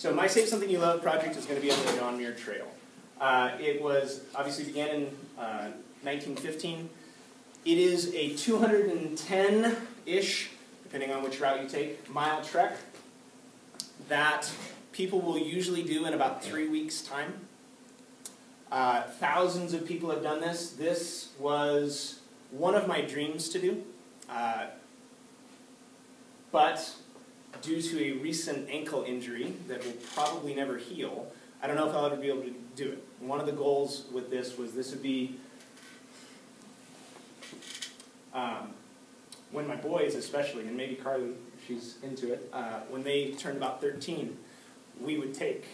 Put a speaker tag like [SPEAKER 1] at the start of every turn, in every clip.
[SPEAKER 1] So my Save Something You Love project is going to be on the John Muir Trail. Uh, it was obviously began in uh, 1915. It is a 210-ish, depending on which route you take, mile trek that people will usually do in about three weeks' time. Uh, thousands of people have done this. This was one of my dreams to do. Uh, but due to a recent ankle injury that will probably never heal, I don't know if I'll ever be able to do it. One of the goals with this was this would be um, when my boys, especially, and maybe Carly, she's into it, uh, when they turned about 13, we would take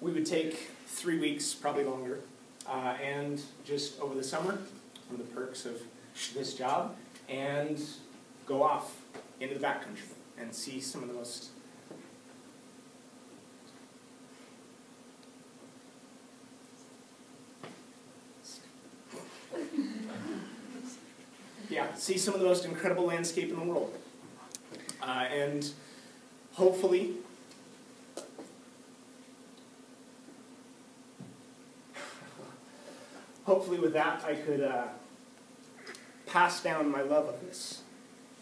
[SPEAKER 1] we would take three weeks, probably longer, uh, and just over the summer, of the perks of this job, and go off into the backcountry and see some of the most yeah, see some of the most incredible landscape in the world. Uh, and hopefully hopefully with that I could uh, pass down my love of this,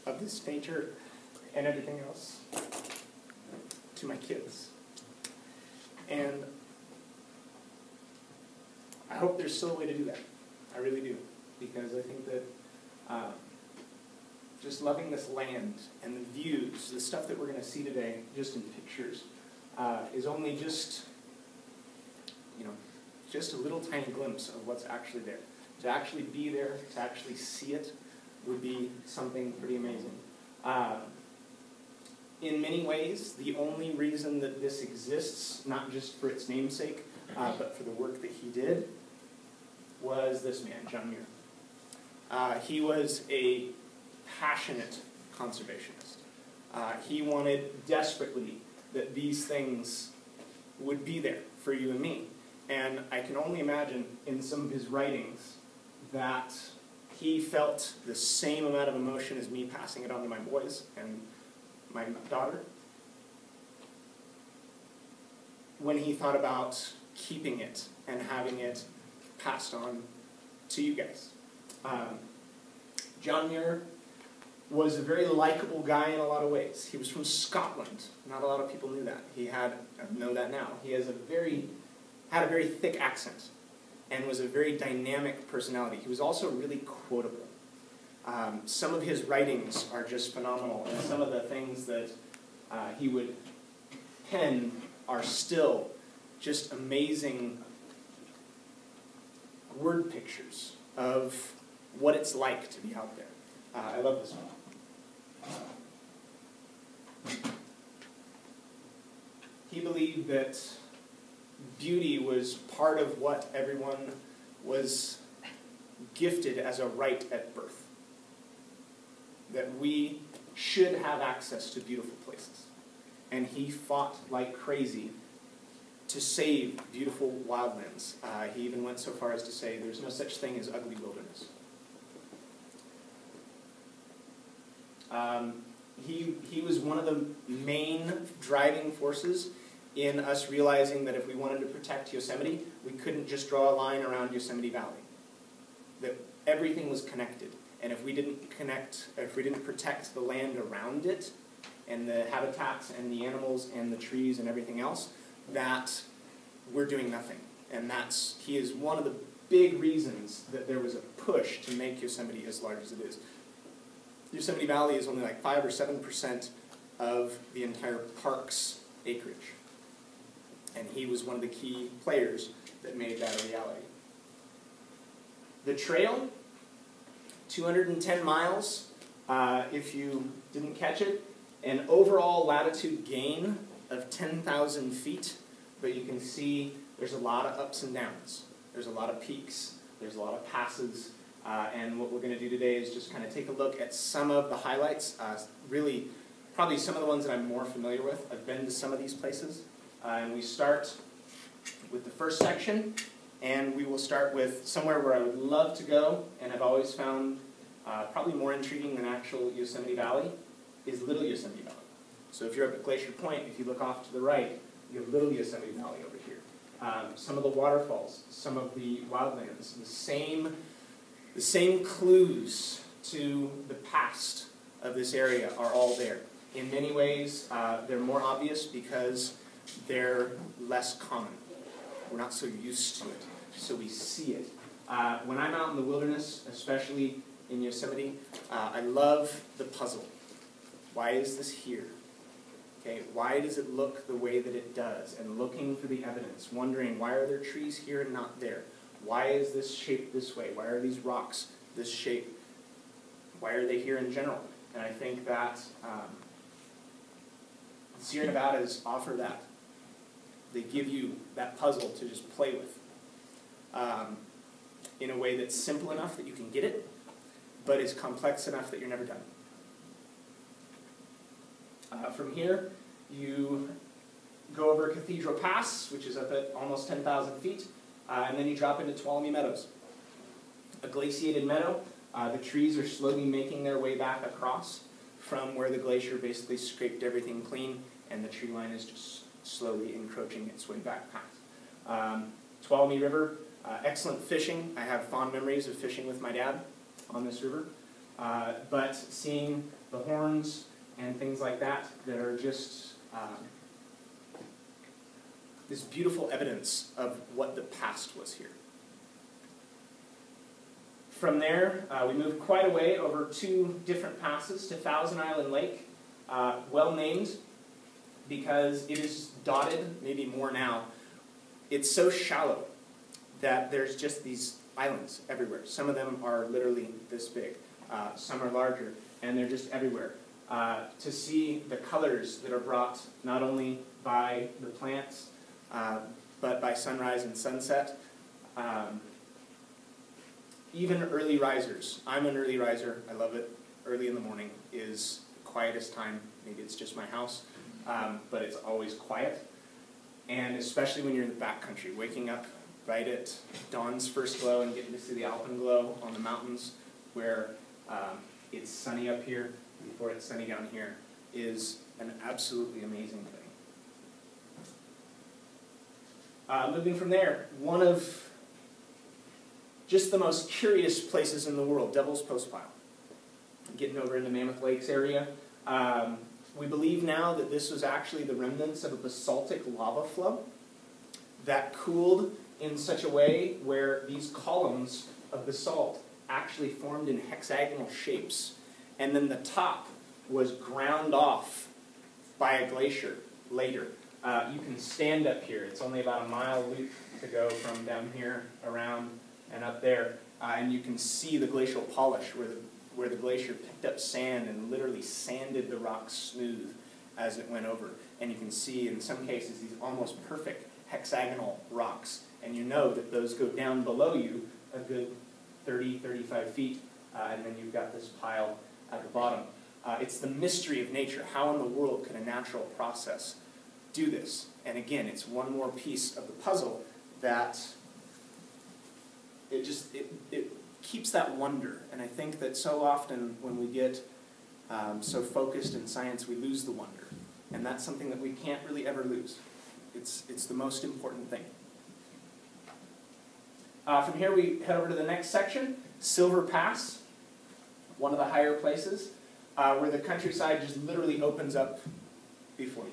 [SPEAKER 1] of this nature and everything else to my kids. And I hope there's still a way to do that. I really do. Because I think that uh, just loving this land and the views, the stuff that we're going to see today, just in pictures, uh, is only just, you know, just a little tiny glimpse of what's actually there. To actually be there, to actually see it, would be something pretty amazing. Uh, in many ways, the only reason that this exists, not just for its namesake, uh, but for the work that he did, was this man, John Muir. Uh, he was a passionate conservationist. Uh, he wanted desperately that these things would be there for you and me. And I can only imagine in some of his writings that he felt the same amount of emotion as me passing it on to my boys and my daughter when he thought about keeping it and having it passed on to you guys. Um, John Muir was a very likable guy in a lot of ways. He was from Scotland. Not a lot of people knew that. He had I know that now. He has a very had a very thick accent and was a very dynamic personality. He was also really quotable. Um, some of his writings are just phenomenal, and some of the things that uh, he would pen are still just amazing word pictures of what it's like to be out there. Uh, I love this one. He believed that beauty was part of what everyone was gifted as a right at birth. That we should have access to beautiful places. And he fought like crazy to save beautiful wildlands. Uh, he even went so far as to say there's no such thing as ugly wilderness. Um, he, he was one of the main driving forces in us realizing that if we wanted to protect Yosemite, we couldn't just draw a line around Yosemite Valley. That everything was connected. And if we didn't connect, if we didn't protect the land around it, and the habitats and the animals and the trees and everything else, that we're doing nothing. And that's, he is one of the big reasons that there was a push to make Yosemite as large as it is. Yosemite Valley is only like 5 or 7% of the entire park's acreage. And he was one of the key players that made that a reality. The trail, 210 miles, uh, if you didn't catch it, an overall latitude gain of 10,000 feet, but you can see there's a lot of ups and downs. There's a lot of peaks, there's a lot of passes, uh, and what we're going to do today is just kind of take a look at some of the highlights, uh, really probably some of the ones that I'm more familiar with. I've been to some of these places. Uh, and we start with the first section, and we will start with somewhere where I would love to go, and I've always found uh, probably more intriguing than actual Yosemite Valley, is Little Yosemite Valley. So if you're up at Glacier Point, if you look off to the right, you have Little Yosemite Valley over here. Um, some of the waterfalls, some of the wildlands, the same, the same clues to the past of this area are all there. In many ways, uh, they're more obvious because they're less common. We're not so used to it, so we see it. Uh, when I'm out in the wilderness, especially in Yosemite, uh, I love the puzzle. Why is this here? Okay, why does it look the way that it does? And looking for the evidence, wondering why are there trees here and not there? Why is this shaped this way? Why are these rocks this shape? Why are they here in general? And I think that um, Sierra Nevadas offer that. They give you that puzzle to just play with um, in a way that's simple enough that you can get it, but is complex enough that you're never done. Uh, from here, you go over Cathedral Pass, which is up at almost 10,000 feet, uh, and then you drop into Tuolumne Meadows. A glaciated meadow. Uh, the trees are slowly making their way back across from where the glacier basically scraped everything clean, and the tree line is just slowly encroaching its way back past. Um, Tuolumne River, uh, excellent fishing. I have fond memories of fishing with my dad on this river. Uh, but seeing the horns and things like that that are just um, this beautiful evidence of what the past was here. From there, uh, we moved quite a way over two different passes to Thousand Island Lake, uh, well named because it is dotted, maybe more now. It's so shallow that there's just these islands everywhere. Some of them are literally this big, uh, some are larger, and they're just everywhere. Uh, to see the colors that are brought not only by the plants, uh, but by sunrise and sunset. Um, even early risers. I'm an early riser. I love it. Early in the morning is the quietest time. Maybe it's just my house, um, but it's always quiet. And especially when you're in the backcountry, waking up right at dawn's first glow and getting to see the alpenglow on the mountains where um, it's sunny up here before it's sunny down here is an absolutely amazing thing. Uh, moving from there, one of just the most curious places in the world, Devil's Postpile. Getting over in the Mammoth Lakes area. Um, we believe now that this was actually the remnants of a basaltic lava flow that cooled in such a way where these columns of basalt actually formed in hexagonal shapes and then the top was ground off by a glacier later. Uh, you can stand up here. It's only about a mile loop to go from down here around and up there, uh, and you can see the glacial polish where the where the glacier picked up sand and literally sanded the rocks smooth as it went over. And you can see in some cases these almost perfect hexagonal rocks, and you know that those go down below you a good 30, 35 feet, uh, and then you've got this pile at the bottom. Uh, it's the mystery of nature. How in the world could a natural process do this? And again, it's one more piece of the puzzle that it just it, it keeps that wonder. And I think that so often when we get um, so focused in science, we lose the wonder. And that's something that we can't really ever lose. It's, it's the most important thing. Uh, from here, we head over to the next section, Silver Pass one of the higher places, uh, where the countryside just literally opens up before you.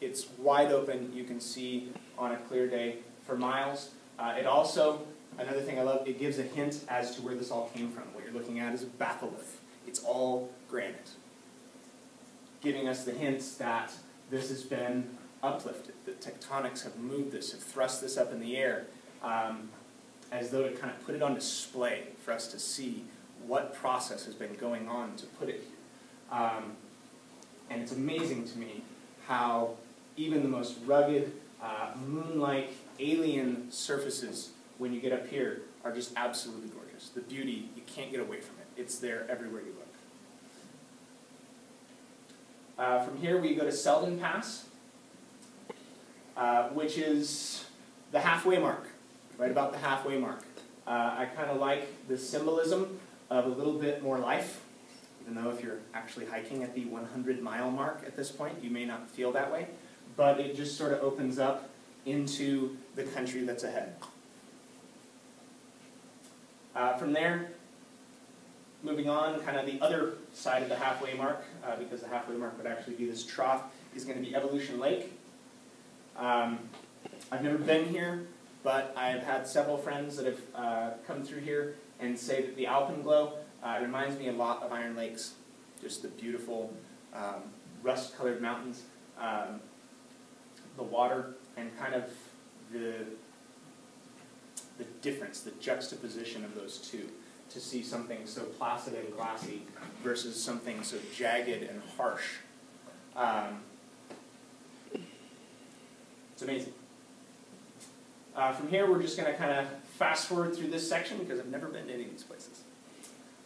[SPEAKER 1] It's wide open. You can see on a clear day for miles. Uh, it also, another thing I love, it gives a hint as to where this all came from. What you're looking at is a batholith. It's all granite, giving us the hints that this has been uplifted. The tectonics have moved this, have thrust this up in the air, um, as though to kind of put it on display for us to see what process has been going on to put it here. Um, and it's amazing to me how even the most rugged, uh, moon-like, alien surfaces, when you get up here, are just absolutely gorgeous. The beauty, you can't get away from it. It's there everywhere you look. Uh, from here, we go to Selden Pass, uh, which is the halfway mark, right about the halfway mark. Uh, I kind of like the symbolism of a little bit more life, even though if you're actually hiking at the 100 mile mark at this point, you may not feel that way, but it just sort of opens up into the country that's ahead. Uh, from there, moving on, kind of the other side of the halfway mark, uh, because the halfway mark would actually be this trough, is going to be Evolution Lake. Um, I've never been here, but I've had several friends that have uh, come through here and say that the alpenglow uh, reminds me a lot of Iron Lakes. Just the beautiful um, rust-colored mountains, um, the water, and kind of the, the difference, the juxtaposition of those two to see something so placid and glassy versus something so jagged and harsh. Um, it's amazing. Uh, from here, we're just going to kind of fast forward through this section because I've never been to any of these places.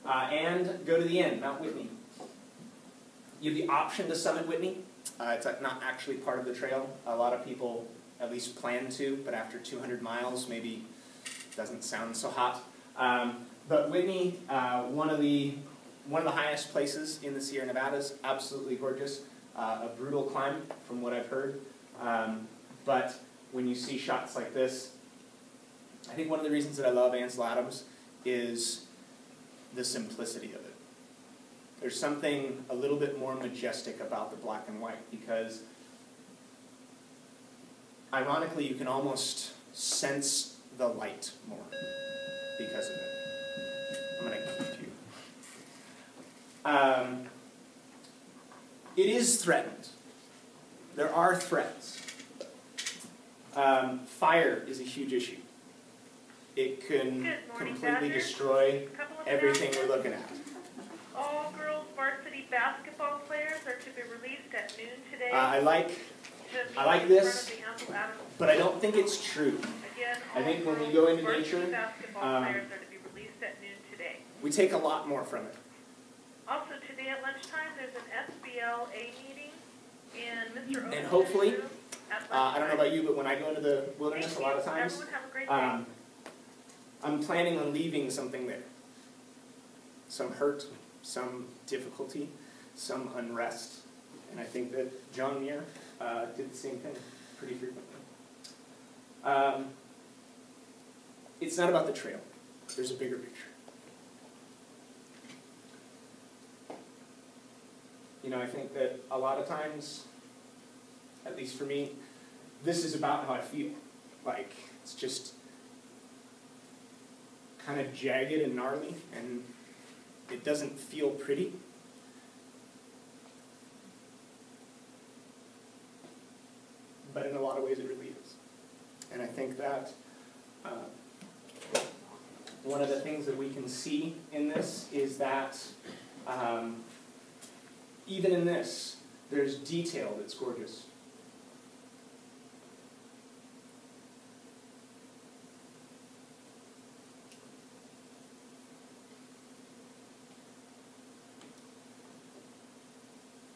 [SPEAKER 1] Uh, and go to the end, Mount Whitney. You have the option to summit Whitney. Uh, it's not actually part of the trail. A lot of people at least plan to, but after 200 miles, maybe doesn't sound so hot. Um, but Whitney, uh, one of the one of the highest places in the Sierra Nevadas, absolutely gorgeous. Uh, a brutal climb, from what I've heard. Um, but when you see shots like this, I think one of the reasons that I love Ansel Adams is the simplicity of it. There's something a little bit more majestic about the black and white because ironically you can almost sense the light more because of it. I'm going to keep you. Um, it is threatened. There are threats. Um, fire is a huge issue. It can
[SPEAKER 2] morning,
[SPEAKER 1] completely
[SPEAKER 2] Badger.
[SPEAKER 1] destroy everything we're looking at.
[SPEAKER 2] All girls varsity basketball players are to be released at noon today.
[SPEAKER 1] Uh, I like, I like this,
[SPEAKER 2] front of the Ansel Adams
[SPEAKER 1] but I don't think it's true. I think when we go into nature, um,
[SPEAKER 2] players are to be released at noon today.
[SPEAKER 1] We take a lot more from it.
[SPEAKER 2] Also, today at lunchtime, there's an SBLA meeting in Mr.
[SPEAKER 1] And hopefully, Uh, I don't know about you, but when I go into the wilderness a lot of times,
[SPEAKER 2] Everyone have a great day.
[SPEAKER 1] um, I'm planning on leaving something there. Some hurt, some difficulty, some unrest. And I think that John Muir uh, did the same thing pretty frequently. Um, it's not about the trail. There's a bigger picture. You know, I think that a lot of times, at least for me, this is about how I feel. Like, it's just kind of jagged and gnarly, and it doesn't feel pretty. But in a lot of ways, it really is. And I think that uh, one of the things that we can see in this is that um, even in this, there's detail that's gorgeous.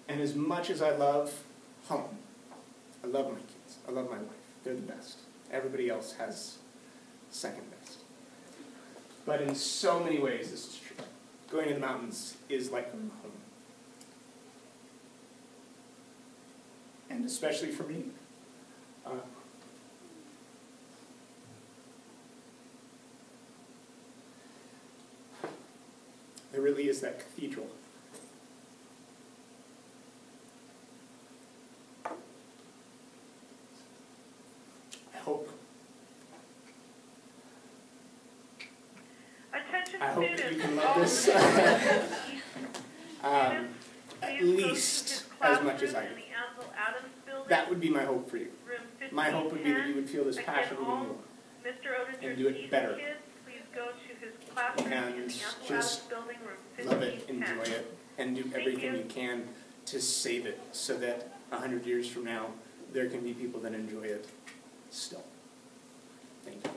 [SPEAKER 1] And as much as I love home, I love my kids, I love my wife, they're the best. Everybody else has second best. But in so many ways, this is true. Going to the mountains is like going home. And especially for me, uh, there really is that cathedral. I hope.
[SPEAKER 2] Attention
[SPEAKER 1] I hope
[SPEAKER 2] students.
[SPEAKER 1] you can love this. Um, at
[SPEAKER 2] please go to
[SPEAKER 1] least as much as I do.
[SPEAKER 2] in the Ansel Adams building,
[SPEAKER 1] That would be my hope for you. My hope would be that you would feel this passion
[SPEAKER 2] all
[SPEAKER 1] within you.
[SPEAKER 2] Mr. Oden's
[SPEAKER 1] and do it better.
[SPEAKER 2] kids, please go to his classroom in
[SPEAKER 1] And
[SPEAKER 2] the Ansel Adams
[SPEAKER 1] just Love it, enjoy it, and do everything
[SPEAKER 2] you.
[SPEAKER 1] you can to save it so that a hundred years from now, there can be people that enjoy it still. Thank you.